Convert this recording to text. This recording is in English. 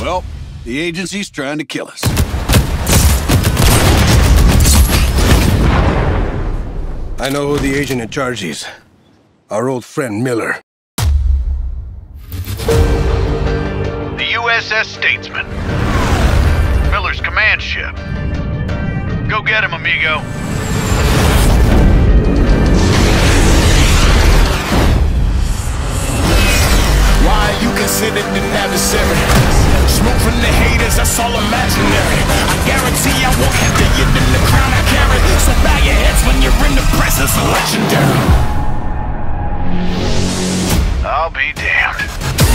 Well, the agency's trying to kill us. I know who the agent in charge is. Our old friend Miller. The USS Statesman. Miller's command ship. Go get him, amigo. Why you considered an adversary? Ah!